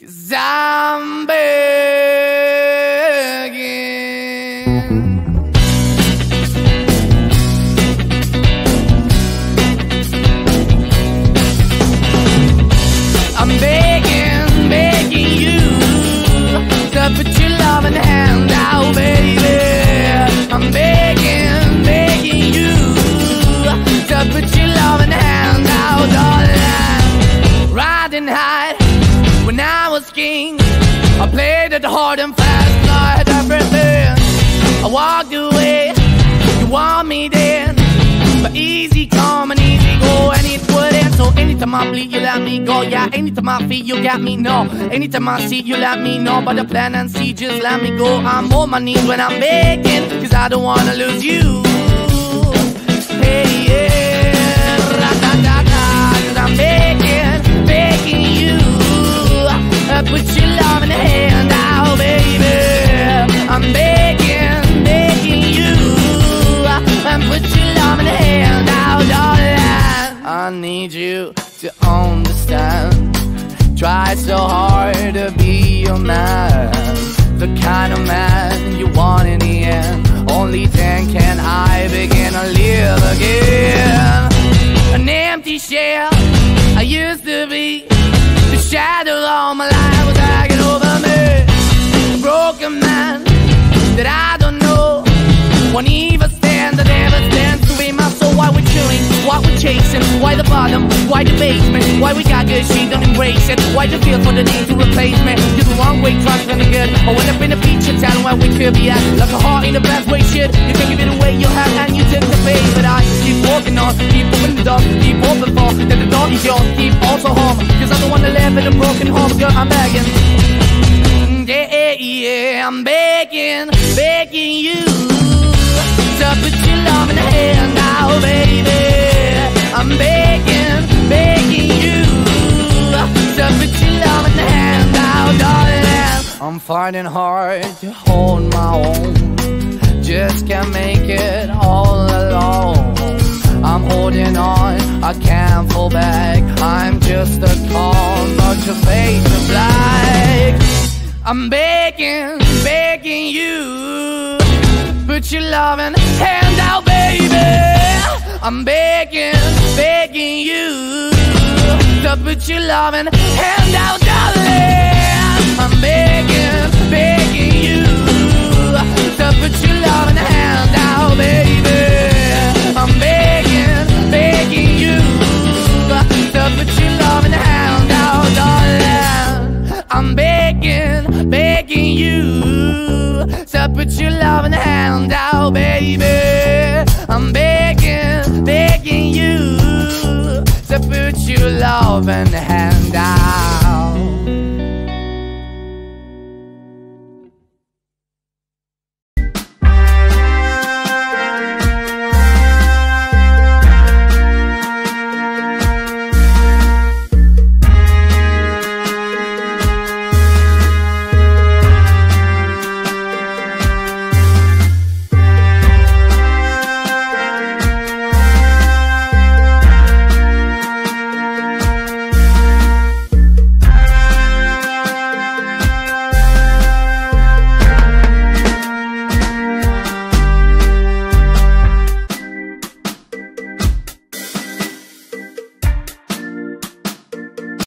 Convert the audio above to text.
Cause I'm begging. I'm begging, begging you to put your loving hand out, baby. I'm begging. was king. I played it hard and fast, and I had everything. I walked away, you want me then. But easy come and easy go, and it wouldn't. So anytime I bleed, you let me go. Yeah, anytime I feel, you got me, no. Anytime I see, you let me know. But the plan and see, just let me go. I'm on my knees when I'm begging, cause I don't wanna lose you. Try so hard to be your man. The kind of man you want in the end. Only then can I begin to live again. An empty shell I used to be. The shadow all my life was hanging over me. A broken man that I don't know. Won't even stand, I never stand to be my soul. Why we chilling? Why we chasing? Why the bottom? Why the basement? Why we got good, she don't embrace it? Why the feel for the need to replace me? You're the wrong way, trying to good. I went up in a feature town where we could be at. Like a heart in a best way, shit. You can give it away, you have, and you tend to pay. But I keep walking on, keep moving the door, keep open for. That the door is yours, keep also home. Cause I don't wanna live in a broken home, girl, I'm begging. Yeah, yeah, I'm begging, begging you to put your love in the hand now, baby. Finding hard to hold my own. Just can't make it all alone. I'm holding on, I can't fall back. I'm just a call, but your face is black. I'm begging, begging you. Put your loving hand out, baby. I'm begging, begging you. To put your loving hand out, darling. I'm begging. To put your out, out, love in the hand out, baby. I'm begging, begging you to put your love in the hand